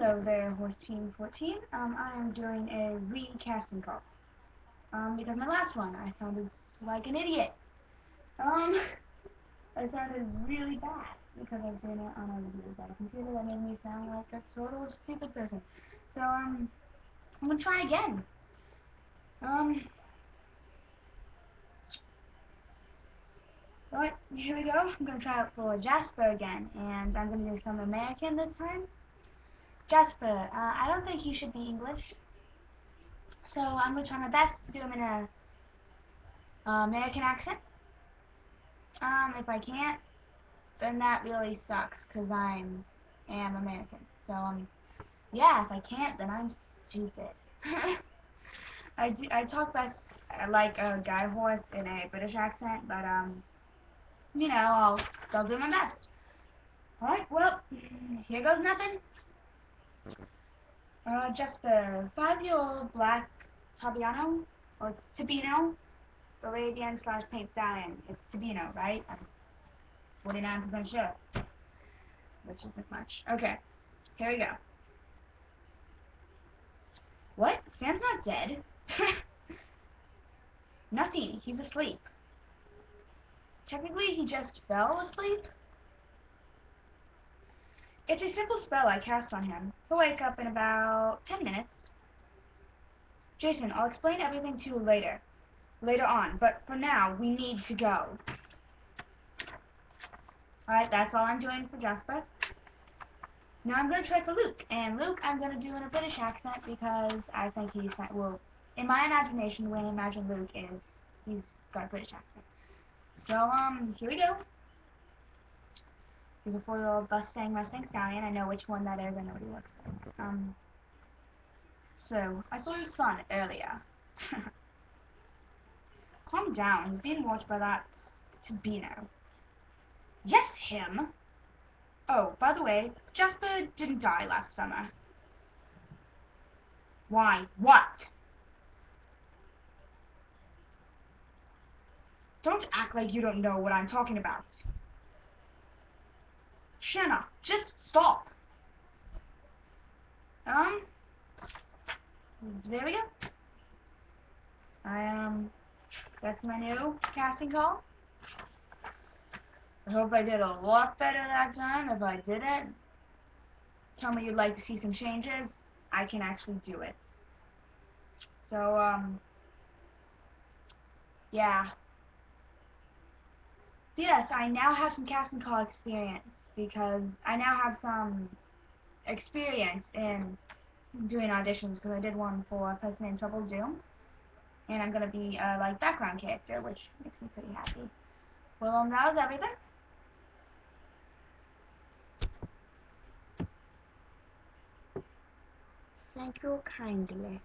Hello there, Horse Team 14. Um, I am doing a recasting call. Um, because my last one, I sounded like an idiot. Um, I sounded really bad because I was doing it on a really bad computer that made me sound like a total stupid person. So, um, I'm gonna try again. Um, alright, here we go. I'm gonna try out for Jasper again, and I'm gonna do some American this time. Jasper, uh, I don't think you should be English. So I'm going to try my best to do him in a uh, American accent. Um, if I can't, then that really sucks because I am American. So, um, yeah, if I can't, then I'm stupid. I, do, I talk best like a guy horse in a British accent, but, um, you know, I'll, I'll do my best. Alright, well, here goes nothing. Uh, just a five-year-old black Tabiano, or Tabino, Arabian slash paint stallion. It's Tabino, right? I'm 49% sure. Which isn't much. Okay, here we go. What? Sam's not dead? Nothing. He's asleep. Technically, he just fell asleep. It's a simple spell I cast on him. He'll wake up in about 10 minutes. Jason, I'll explain everything to you later. Later on, but for now, we need to go. Alright, that's all I'm doing for Jasper. Now I'm going to try for Luke, and Luke I'm going to do in a British accent because I think he's, well, in my imagination, way I imagine Luke is, he's got a British accent. So, um, here we go. He's a four-year-old Mustang Mustang Stallion. I know which one that is. I know what he looks like. Um, so, I saw his son earlier. Calm down. He's being watched by that Tabino. Yes, him! Oh, by the way, Jasper didn't die last summer. Why? What? Don't act like you don't know what I'm talking about. Shanna, just stop. Um, there we go. I, um, that's my new casting call. I hope I did a lot better that time. If I didn't, tell me you'd like to see some changes. I can actually do it. So, um, yeah. Yes, I now have some casting call experience because I now have some experience in doing auditions because I did one for a person named Trouble Doom and I'm going to be a like background character which makes me pretty happy. Well um, that was everything. Thank you kindly.